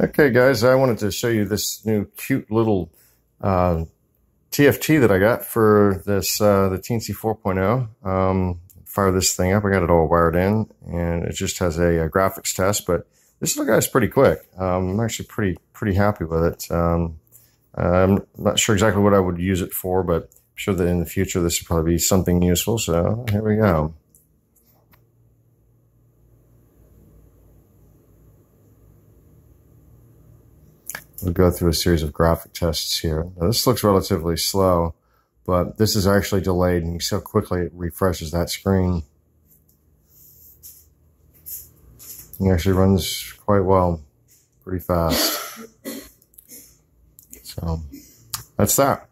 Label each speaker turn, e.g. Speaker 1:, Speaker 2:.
Speaker 1: Okay, guys, I wanted to show you this new cute little uh, TFT that I got for this uh, the Teensy 4.0. Um, fire this thing up. I got it all wired in, and it just has a, a graphics test. But this little guy's pretty quick. Um, I'm actually pretty pretty happy with it. Um, I'm not sure exactly what I would use it for, but I'm sure that in the future this would probably be something useful. So here we go. We'll go through a series of graphic tests here. Now, this looks relatively slow, but this is actually delayed, and you quickly it refreshes that screen. It actually runs quite well, pretty fast. So that's that.